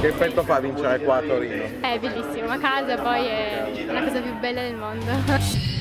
Che effetto fa vincere qua a Torino? È bellissimo, a casa poi è la cosa più bella del mondo.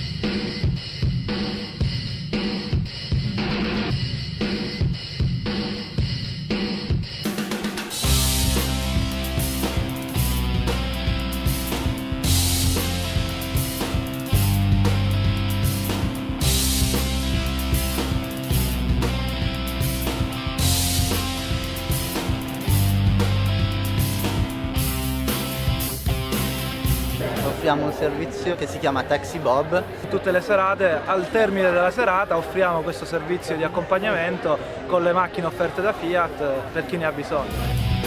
Offriamo un servizio che si chiama Taxi Bob. Tutte le serate, al termine della serata, offriamo questo servizio di accompagnamento con le macchine offerte da Fiat per chi ne ha bisogno.